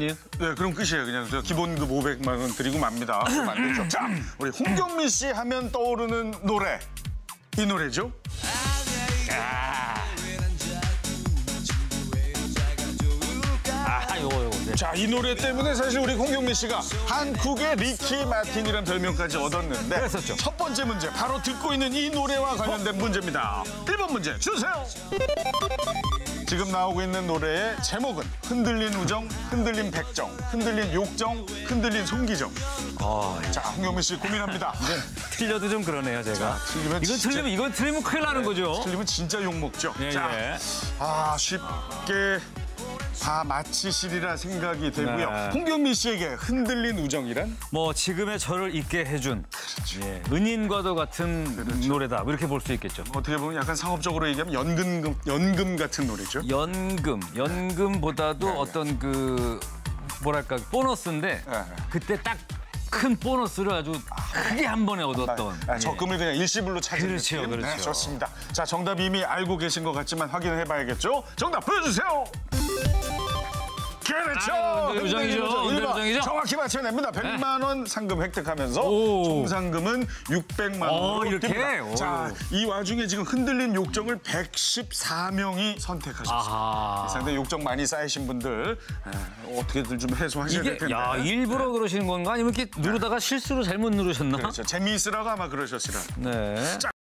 님. 네, 그럼 끝이에요. 그냥 저 기본급 500만 원 드리고 맙니다. 그럼 안 되죠. 자, 우리 홍경민 씨 하면 떠오르는 노래. 이 노래죠? 아, 요거, 요거. 네. 자, 이 노래 때문에 사실 우리 홍경민 씨가 한국의 리키 마틴이라는 별명까지 얻었는데 그랬었죠. 첫 번째 문제, 바로 듣고 있는 이 노래와 관련된 문제입니다. 1번 문제 주세요. 지금 나오고 있는 노래의 제목은 흔들린 우정, 흔들린 백정, 흔들린 욕정, 흔들린 송기정. 아, 자, 홍경민 씨 고민합니다. 틀려도 좀 그러네요, 제가. 틀리면 이건 진짜- 틀리면, 이건 틀리면 큰일 나는 거죠. 틀리면 진짜 욕먹죠. 예, 자, 예. 아, 쉽게 다 맞히시리라 생각이 되고요. 네. 홍경민 씨에게 흔들린 우정이란? 뭐, 지금의 저를 잊게 해준. 예, 은인과도 같은 노래다. 뭐 이렇게 볼 수 있겠죠. 어떻게 보면 약간 상업적으로 얘기하면 연금 연금 같은 노래죠. 연금, 연금보다도 어떤 그, 뭐랄까, 보너스인데, 네. 그때 딱 큰 보너스를 아주 크게 한 번에 얻었던. 아, 예. 적금을 그냥 일시불로 찾은 그렇죠, 느낌. 그렇죠. 네, 좋습니다. 자, 정답 이미 알고 계신 것 같지만 확인해 봐야겠죠. 정답 보여주세요. 그렇죠. 아, 일번. 우정이죠. 정확히 맞춰냅니다. 100만 원 상금 획득하면서 오. 총 상금은 600만 어, 원으로 이렇게? 오. 자, 이 와중에 지금 흔들린 욕정을 114명이 선택하셨습니다. 상당히 욕정 많이 쌓이신 분들 에, 어떻게든 좀 해소하셔야 될 이게, 텐데. 야, 일부러 그러시는 건가? 아니면 이렇게 누르다가 실수로 잘못 누르셨나? 그렇죠. 재미있으라고 아마 그러셨으라. 네.